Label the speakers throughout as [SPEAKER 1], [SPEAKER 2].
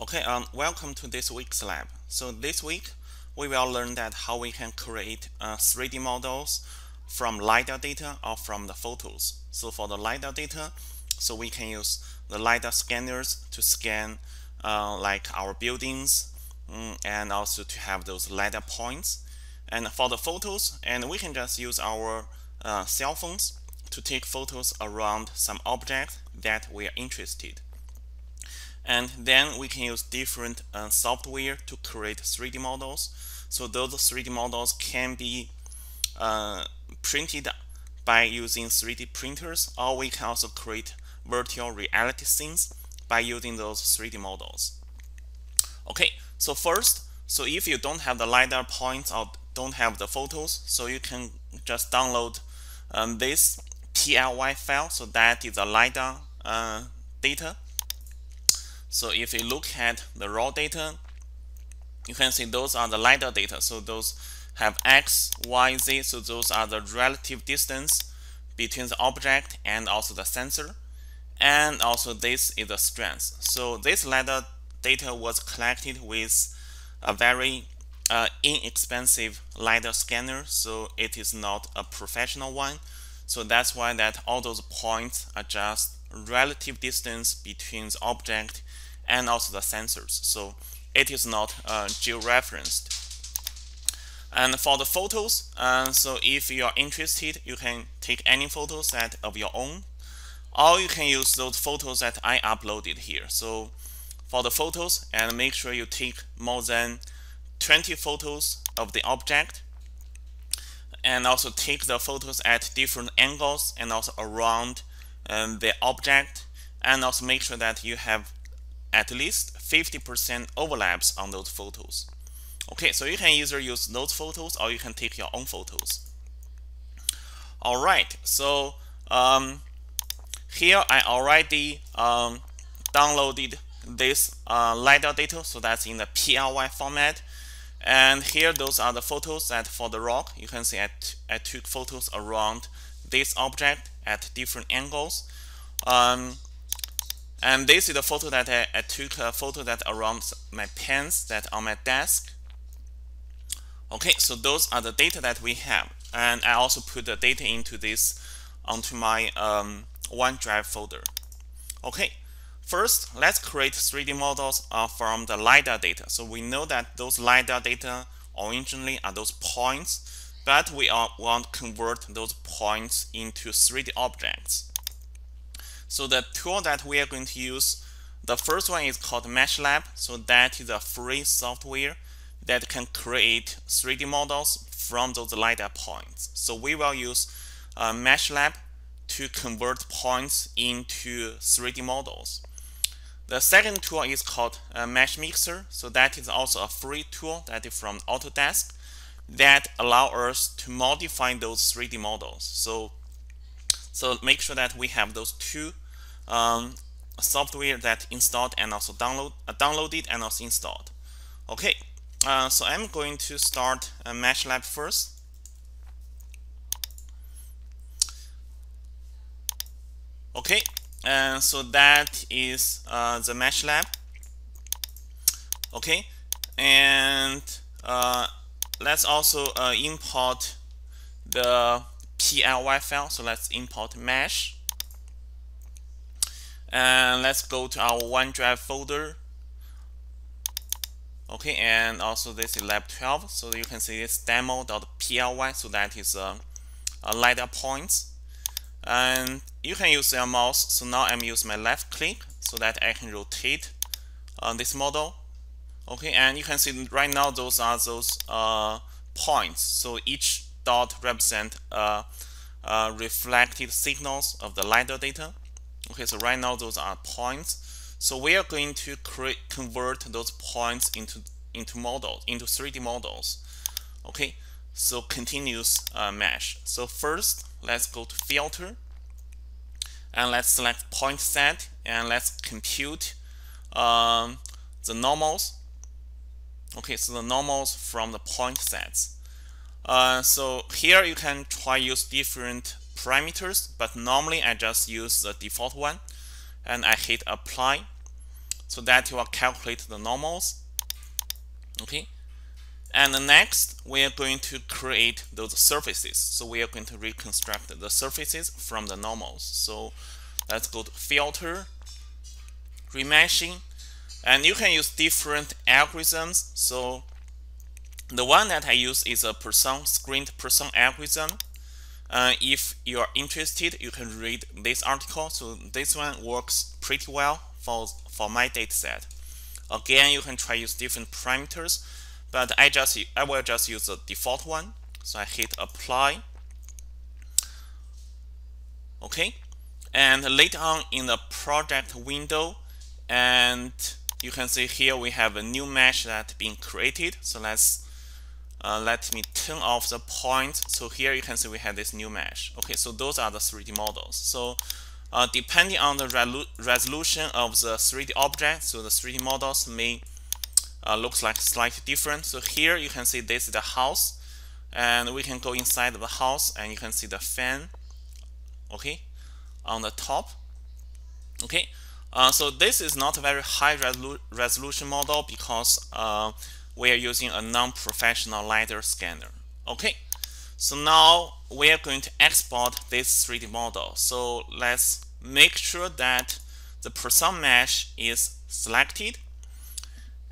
[SPEAKER 1] Okay, um, welcome to this week's lab. So this week we will learn that how we can create uh, 3D models from LiDAR data or from the photos. So for the LiDAR data, so we can use the LiDAR scanners to scan uh, like our buildings um, and also to have those LiDAR points. And for the photos, and we can just use our uh, cell phones to take photos around some object that we are interested and then we can use different uh, software to create 3D models. So those 3D models can be uh, printed by using 3D printers, or we can also create virtual reality scenes by using those 3D models. Okay, so first, so if you don't have the LiDAR points or don't have the photos, so you can just download um, this PLY file. So that is a LiDAR uh, data so if you look at the raw data, you can see those are the LiDAR data. So those have X, Y, Z. So those are the relative distance between the object and also the sensor. And also this is the strength. So this LiDAR data was collected with a very uh, inexpensive LiDAR scanner. So it is not a professional one. So that's why that all those points are just relative distance between the object and also the sensors. So it is not uh, georeferenced. And for the photos, uh, so if you are interested, you can take any photos that of your own, or you can use those photos that I uploaded here. So for the photos, and make sure you take more than 20 photos of the object, and also take the photos at different angles and also around um, the object, and also make sure that you have at least 50% overlaps on those photos. Okay, so you can either use those photos or you can take your own photos. All right, so um, here I already um, downloaded this uh, LiDAR data, so that's in the PLY format. And here, those are the photos that for the rock, you can see I, I took photos around this object at different angles. Um, and this is the photo that I, I, took a photo that around my pens that on my desk. Okay, so those are the data that we have. And I also put the data into this onto my um, OneDrive folder. Okay, first let's create 3D models uh, from the LiDAR data. So we know that those LiDAR data originally are those points, but we are, want to convert those points into 3D objects. So the tool that we are going to use, the first one is called MeshLab. So that is a free software that can create 3D models from those LiDAR points. So we will use uh, MeshLab to convert points into 3D models. The second tool is called uh, Mesh Mixer. So that is also a free tool that is from Autodesk that allow us to modify those 3D models. So, so make sure that we have those two um, software that installed and also download uh, downloaded and also installed. Okay, uh, so I'm going to start uh, MeshLab first. Okay, and so that is uh, the MeshLab. Okay, and uh, let's also uh, import the PLY file. So let's import mesh and let's go to our OneDrive folder. Okay and also this is lab 12 so you can see this demo.ply so that is a, a LiDAR points. And you can use your mouse so now I'm using my left click so that I can rotate uh, this model. Okay and you can see right now those are those uh, points. So each dot represent uh, uh, reflected signals of the LiDAR data Okay, so right now those are points. So we are going to create convert those points into into models, into 3D models. Okay, so continuous uh, mesh. So first, let's go to filter, and let's select point set, and let's compute um, the normals. Okay, so the normals from the point sets. Uh, so here you can try use different parameters, but normally I just use the default one and I hit apply. so that will calculate the normals. Okay. And next we are going to create those surfaces. So we are going to reconstruct the surfaces from the normals. So let's go to filter remeshing and you can use different algorithms. So the one that I use is a Poisson screened Poisson algorithm uh, if you are interested you can read this article. So this one works pretty well for for my dataset. Again you can try use different parameters but I just I will just use the default one. So I hit apply. Okay. And later on in the project window and you can see here we have a new mesh that being created. So let's uh, let me turn off the point. So here you can see we have this new mesh. Okay so those are the 3d models. So uh, depending on the resolution of the 3d object so the 3d models may uh, looks like slightly different. So here you can see this is the house and we can go inside the house and you can see the fan okay on the top okay. Uh, so this is not a very high resolu resolution model because uh, we are using a non-professional LiDAR scanner. Okay so now we are going to export this 3D model. So let's make sure that the Poisson mesh is selected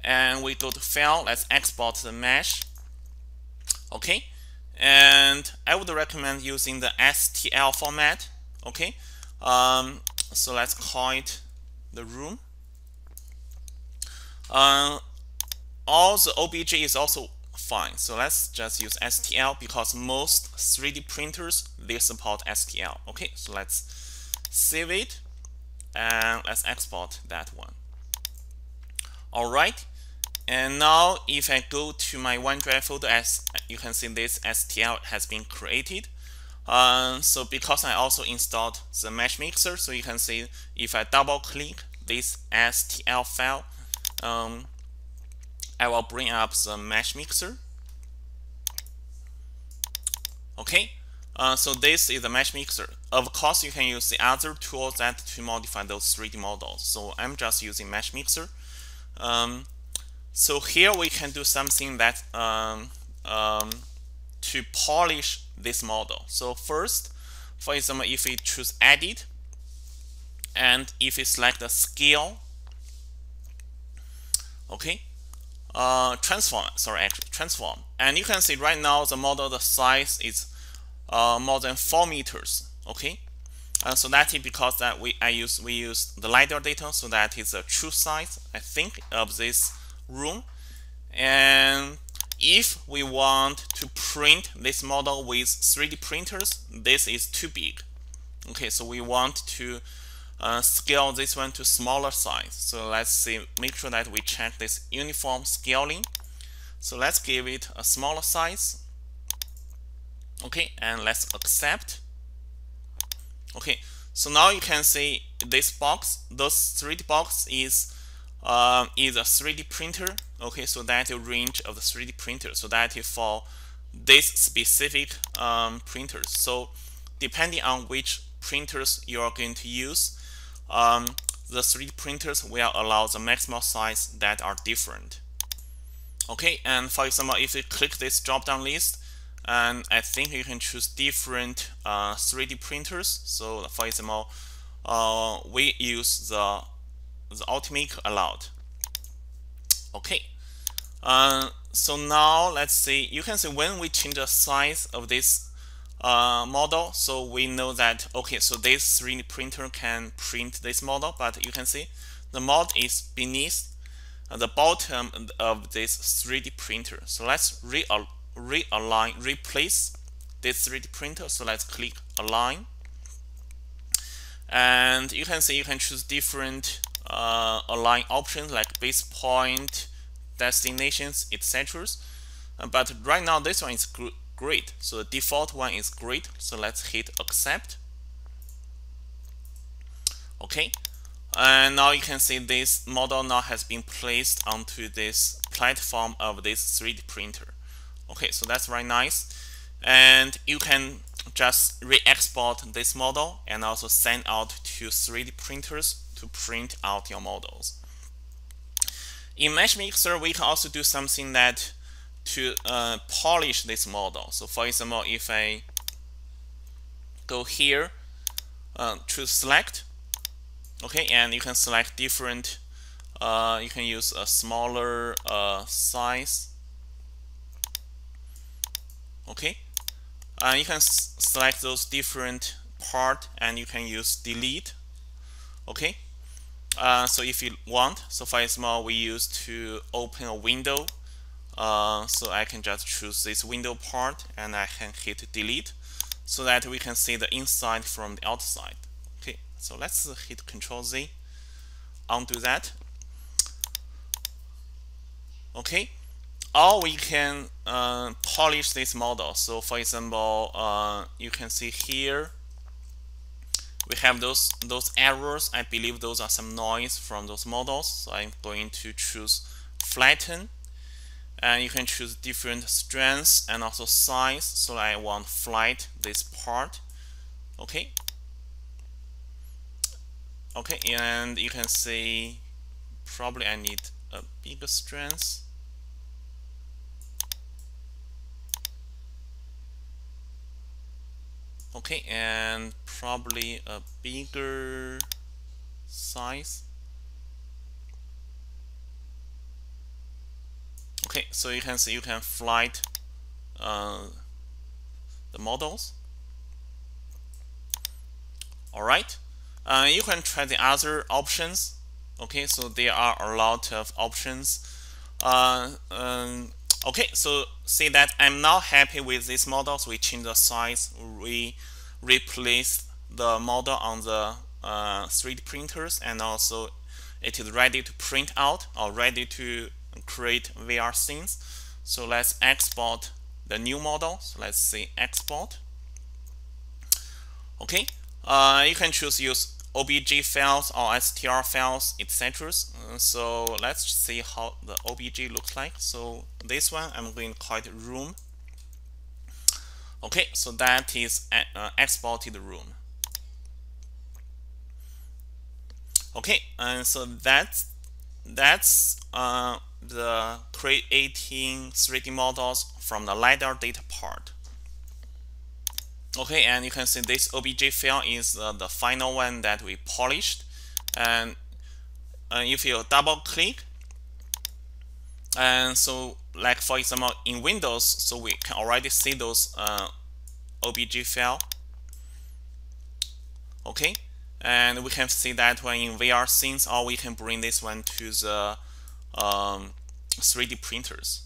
[SPEAKER 1] and we go to file let's export the mesh. Okay and I would recommend using the STL format. Okay um, so let's call it the room. Uh, all the OBJ is also fine. So let's just use STL because most 3D printers they support STL okay so let's save it and let's export that one. Alright and now if I go to my OneDrive folder as you can see this STL has been created. Um, so because I also installed the mesh mixer so you can see if I double click this STL file um, I will bring up the mesh mixer. Okay uh, so this is the mesh mixer. Of course you can use the other tools that to modify those 3d models. So I'm just using mesh mixer. Um, so here we can do something that um, um, to polish this model. So first, for example, if we choose edit and if we select the scale, okay, uh, transform, sorry, actually transform. And you can see right now the model, the size is uh, more than four meters, okay. And so that is because that we I use we use the lidar data, so that is a true size I think of this room and if we want to print this model with 3D printers this is too big okay so we want to uh, scale this one to smaller size so let's see make sure that we check this uniform scaling so let's give it a smaller size okay and let's accept okay so now you can see this box this 3D box is um, is a 3D printer. Okay, so that is a range of the 3D printer. So that is for this specific um, printers. So depending on which printers you are going to use, um, the 3D printers will allow the maximum size that are different. Okay, and for example, if you click this drop-down list, and I think you can choose different uh, 3D printers. So for example, uh, we use the the Ultimate allowed. Okay. Uh, so now let's see. You can see when we change the size of this uh, model, so we know that okay. So this 3D printer can print this model, but you can see the model is beneath the bottom of this 3D printer. So let's re realign, replace this 3D printer. So let's click align. And you can see you can choose different uh, align options like base point, destinations, etc. But right now this one is great. So the default one is great. So let's hit accept. Okay. And now you can see this model now has been placed onto this platform of this 3D printer. Okay, so that's very nice. And you can just re-export this model and also send out to 3D printers to print out your models. in Mesh Mixer, we can also do something that to uh, polish this model. So for example, if I go here, uh, choose select, okay, and you can select different, uh, you can use a smaller uh, size, okay, uh, you can select those different part and you can use delete, okay. Uh, so if you want, so for example, we use to open a window uh, so I can just choose this window part and I can hit delete so that we can see the inside from the outside. Okay, so let's hit Control Z, undo that. Okay, or we can uh, polish this model. So for example, uh, you can see here we have those those errors. I believe those are some noise from those models. So I'm going to choose flatten and you can choose different strengths and also size. So I want flat this part. Okay. Okay and you can see probably I need a bigger strength. Okay and probably a bigger size okay so you can see you can flight uh, the models. All right uh, you can try the other options. Okay so there are a lot of options. Uh, um, okay so see that I'm now happy with this model so we change the size we replace the model on the uh, 3D printers and also it is ready to print out or ready to create VR scenes. So let's export the new model. So let's say export. Okay, uh, you can choose use OBJ files or STL files, etc. Uh, so let's see how the OBJ looks like. So this one I'm going to call it room. Okay, so that is uh, exported room. Okay, and so that's that's uh, the creating 3D models from the LiDAR data part. Okay, and you can see this OBJ file is uh, the final one that we polished. And uh, if you double click, and so like for example in Windows, so we can already see those uh, OBJ file. Okay, and we can see that one in VR scenes, or we can bring this one to the um, 3D printers.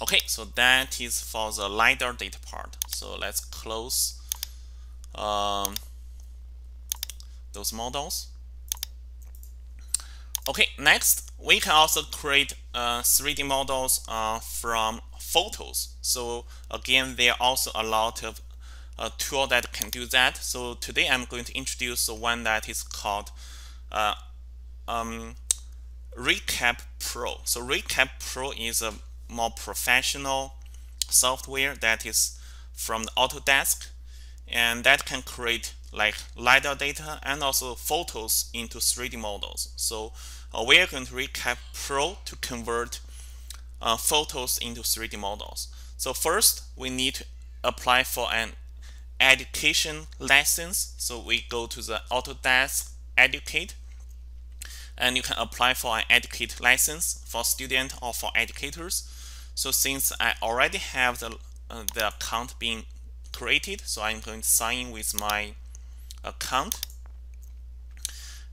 [SPEAKER 1] Okay, so that is for the LiDAR data part. So let's close um, those models. Okay, next, we can also create uh, 3D models uh, from photos. So again, there are also a lot of uh, tool that can do that. So today I'm going to introduce one that is called uh, um, Recap Pro. So Recap Pro is a more professional software that is from Autodesk and that can create like LiDAR data and also photos into 3D models. So uh, we are going to Recap Pro to convert uh, photos into 3D models. So first we need to apply for an education license. So we go to the Autodesk Educate and you can apply for an educate license for student or for educators. So since I already have the, uh, the account being created, so I'm going to sign in with my account.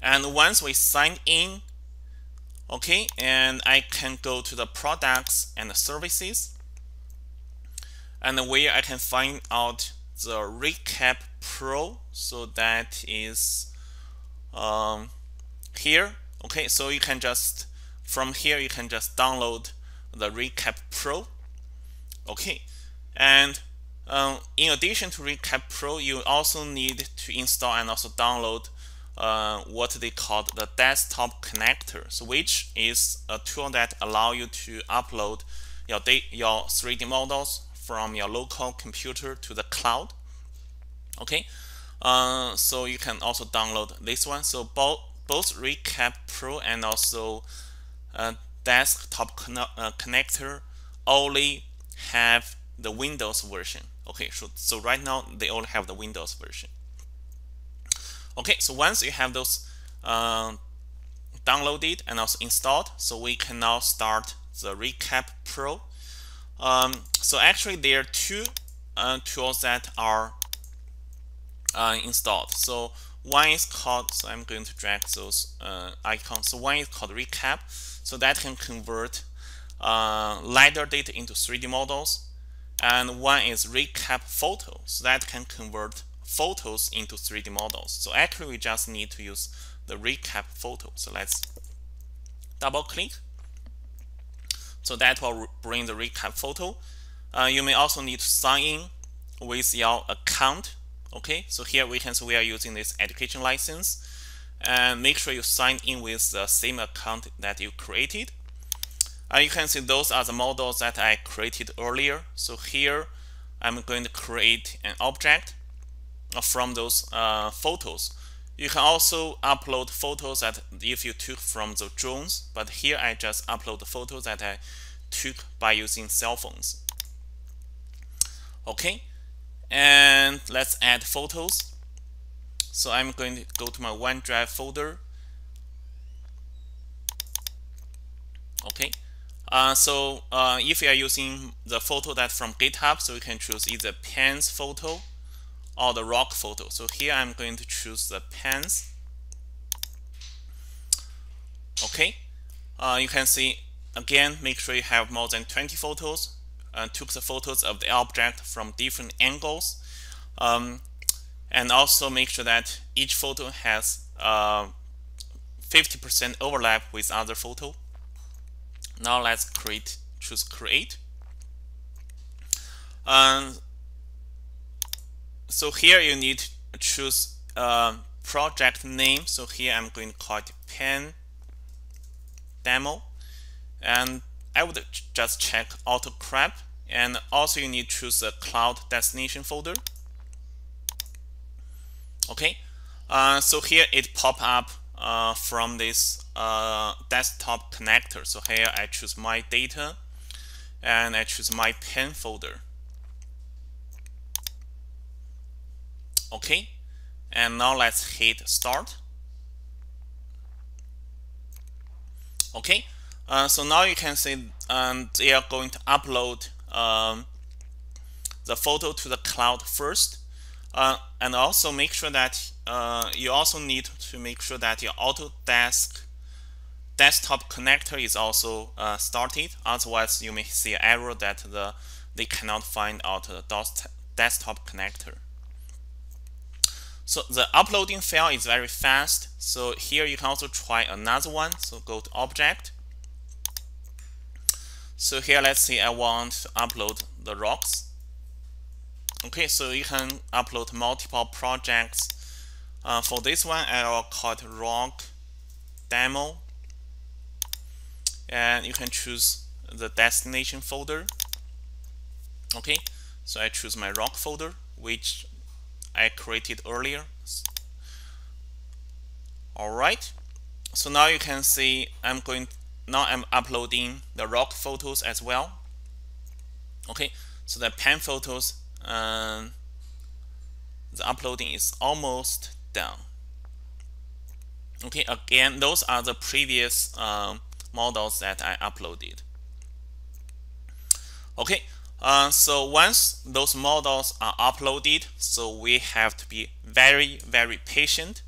[SPEAKER 1] And once we sign in, okay, and I can go to the products and the services, and where I can find out the recap pro. So that is um, here okay so you can just from here you can just download the recap pro. Okay and um, in addition to recap pro you also need to install and also download uh, what they call the desktop connector so which is a tool that allow you to upload your, your 3d models from your local computer to the cloud. Okay uh, so you can also download this one. So both both Recap Pro and also uh, desktop uh, connector only have the Windows version. Okay, so, so right now they only have the Windows version. Okay, so once you have those uh, downloaded and also installed, so we can now start the Recap Pro. Um, so actually there are two uh, tools that are uh, installed. So one is called, so I'm going to drag those uh, icons. So one is called Recap, so that can convert uh, LiDAR data into 3D models. And one is Recap Photo, so that can convert photos into 3D models. So actually we just need to use the Recap Photo. So let's double click. So that will bring the recap photo. Uh, you may also need to sign in with your account okay so here we can see we are using this education license. And make sure you sign in with the same account that you created. And you can see those are the models that I created earlier. So here I'm going to create an object from those uh, photos. You can also upload photos that if you took from the drones but here I just upload the photos that I took by using cell phones. Okay and let's add photos. So I'm going to go to my OneDrive folder. Okay. Uh, so uh, if you are using the photo that from GitHub so you can choose either pens photo or the rock photo. So here I'm going to choose the pens. Okay. Uh, you can see again make sure you have more than 20 photos uh, took the photos of the object from different angles um, and also make sure that each photo has 50% uh, overlap with other photo. Now let's create, choose create. Um, so here you need to choose a project name. So here I'm going to call it pen demo. And I would just check auto crop and also you need to choose the cloud destination folder. Okay? Uh, so here it pop up uh, from this uh, desktop connector. So here I choose my data and I choose my pen folder. Okay? And now let's hit start. Okay? Uh, so now you can see um, they are going to upload um, the photo to the cloud first. Uh, and also make sure that uh, you also need to make sure that your Autodesk desktop connector is also uh, started. Otherwise, you may see an error that the they cannot find out the desktop connector. So the uploading file is very fast. So here you can also try another one. So go to Object, so here, let's say I want to upload the rocks. Okay, so you can upload multiple projects. Uh, for this one, I will call it rock demo. And you can choose the destination folder. Okay, so I choose my rock folder, which I created earlier. All right, so now you can see I'm going now I'm uploading the rock photos as well. Okay so the pen photos um, the uploading is almost done. Okay again those are the previous um, models that I uploaded. Okay uh, so once those models are uploaded so we have to be very very patient.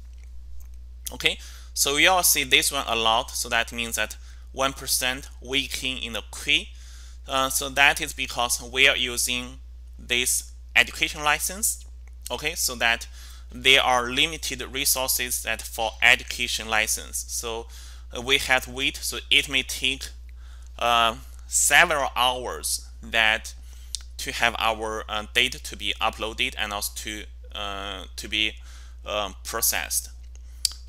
[SPEAKER 1] Okay so we all see this one a lot so that means that 1% weakening in the queue. Uh, so that is because we are using this education license. Okay, so that there are limited resources that for education license. So uh, we have to wait. So it may take uh, several hours that to have our uh, data to be uploaded and also to uh, to be um, processed.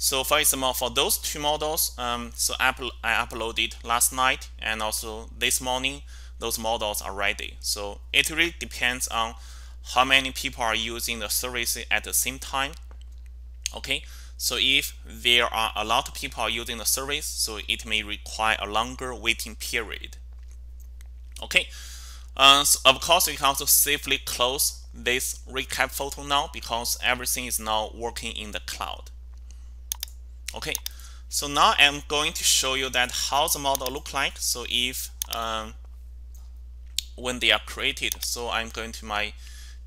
[SPEAKER 1] So for example, for those two models, um, so I, uploaded last night and also this morning, those models are ready. So it really depends on how many people are using the service at the same time. Okay, So if there are a lot of people using the service, so it may require a longer waiting period. Okay, uh, so of course you can also safely close this recap photo now because everything is now working in the cloud. Okay, so now I'm going to show you that how the model look like. So if um, when they are created, so I'm going to my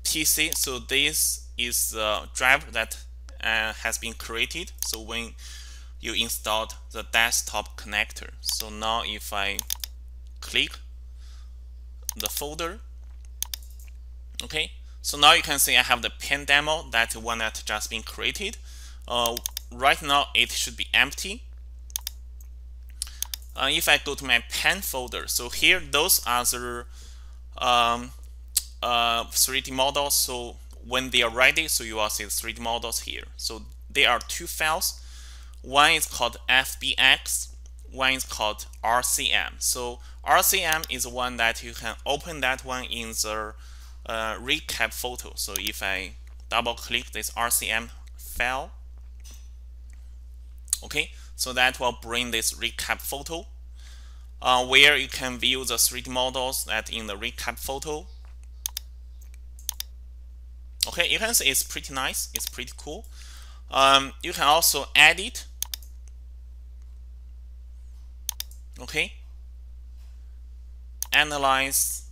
[SPEAKER 1] PC. So this is the driver that uh, has been created. So when you installed the desktop connector. So now if I click the folder, okay, so now you can see I have the pen demo, that one that just been created. Uh, right now it should be empty. Uh, if I go to my pen folder, so here those are the um, uh, 3D models. So when they are ready, so you will see the 3D models here. So there are two files. One is called FBX, one is called RCM. So RCM is one that you can open that one in the uh, recap photo. So if I double click this RCM file, okay, so that will bring this recap photo uh, where you can view the 3D models that in the recap photo Okay, you can see it's pretty nice. It's pretty cool. Um, you can also edit. Okay. Analyze.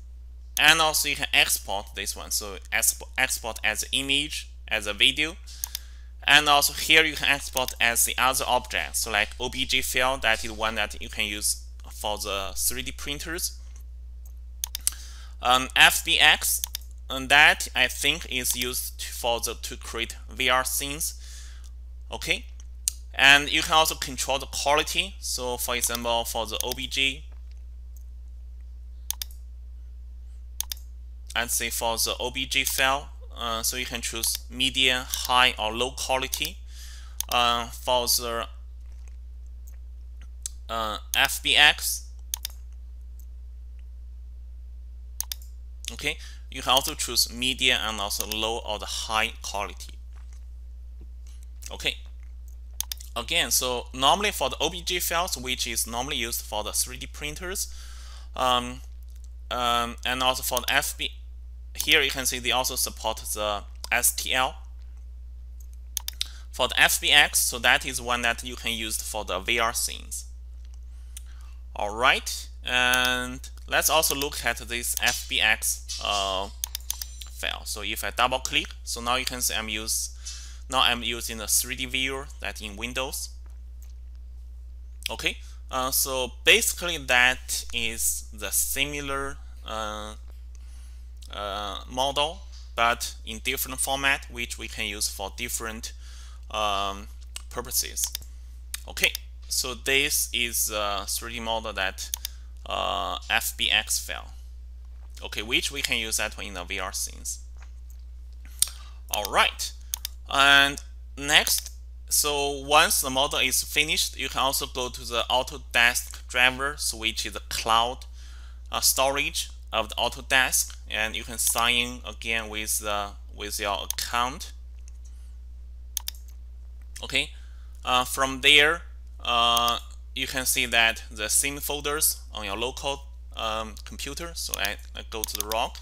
[SPEAKER 1] And also you can export this one. So export as image, as a video. And also here you can export as the other object. So like OBJ file, that is one that you can use for the 3D printers. Um, FBX, and that I think is used for the to create VR scenes. Okay, and you can also control the quality. So for example, for the OBJ, and say for the OBJ file, uh, so you can choose medium, high, or low quality. Uh, for the uh, FBX, okay, you can also choose medium and also low or the high quality. Okay. Again, so normally for the OBJ files, which is normally used for the 3D printers, um, um, and also for the FB, here you can see they also support the STL. For the FBX, so that is one that you can use for the VR scenes. All right, and let's also look at this FBX uh, file. So if I double click, so now you can see I'm use now I'm using the 3D viewer that in Windows. Okay, uh, so basically that is the similar uh, model, but in different format, which we can use for different um, purposes. Okay, so this is a 3D model that uh, FBX file. Okay, which we can use that in the VR scenes. All right, and next, so once the model is finished, you can also go to the Autodesk driver, which is the cloud uh, storage of the Autodesk, and you can sign in again with the with your account. Okay, uh, from there, uh, you can see that the scene folders on your local um, computer. So I, I, go to the rock.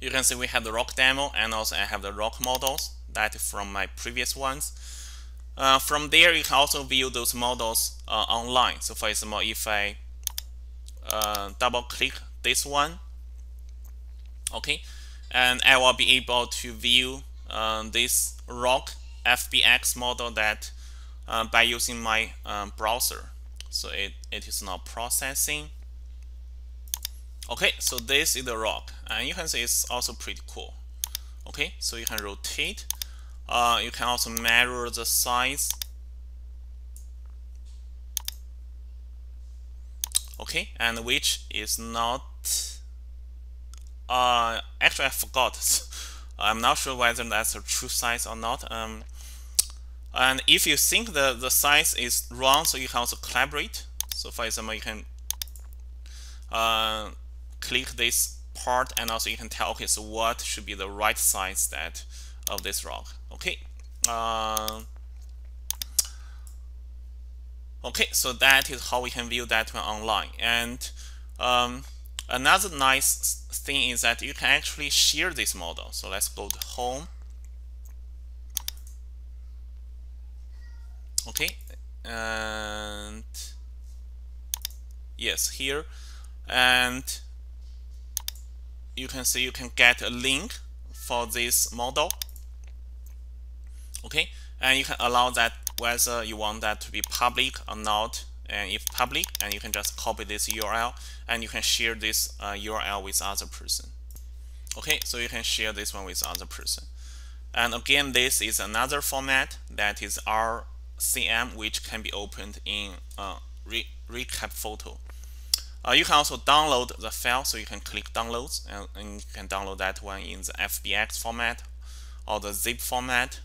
[SPEAKER 1] You can see we have the rock demo and also I have the rock models that from my previous ones. Uh, from there, you can also view those models uh, online. So for example, if I uh, double click this one, okay, and I will be able to view uh, this rock FBX model that uh, by using my um, browser. So it, it is now processing. Okay, so this is the rock, and you can see it's also pretty cool. Okay, so you can rotate. Uh, you can also measure the size. Okay, and which is not. Uh, actually, I forgot. I'm not sure whether that's a true size or not. Um, and if you think the, the size is wrong, so you can also collaborate. So for example, you can uh, click this part and also you can tell, okay, so what should be the right size that of this rock. Okay, uh, okay so that is how we can view that one online. And um, another nice thing is that you can actually share this model. So let's go to home. Okay and yes here. And you can see you can get a link for this model. Okay and you can allow that whether you want that to be public or not and if public and you can just copy this URL and you can share this uh, URL with other person. Okay so you can share this one with other person. And again this is another format that is RCM which can be opened in uh, re recap photo. Uh, you can also download the file so you can click downloads and, and you can download that one in the FBX format or the zip format